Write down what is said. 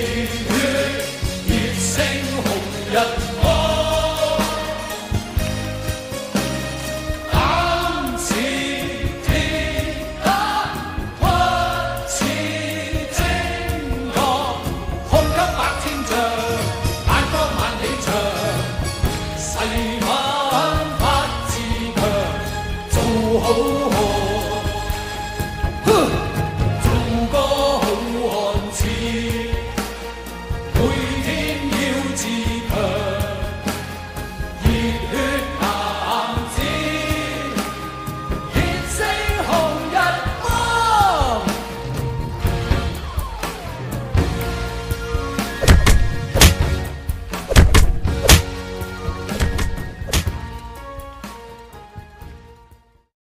热血，热胜红日光。胆似铁打，不似精钢。胸襟百千丈，眼光万里长。誓反不自强，做好汉。每天要自强热血